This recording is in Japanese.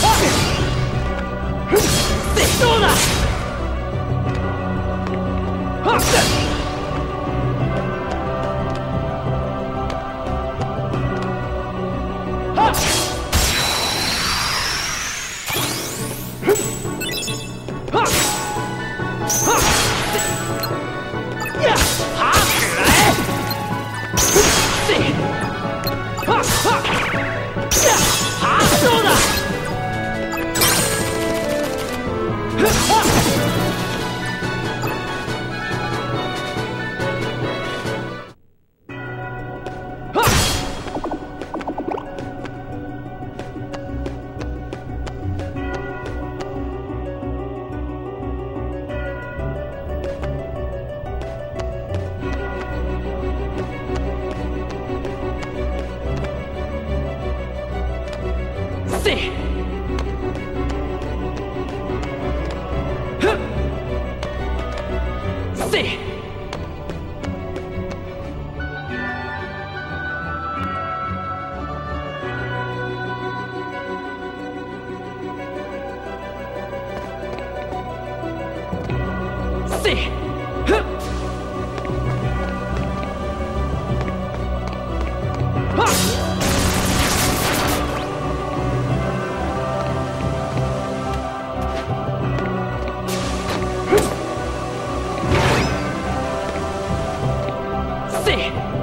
どせい。ふっ。せっ。せ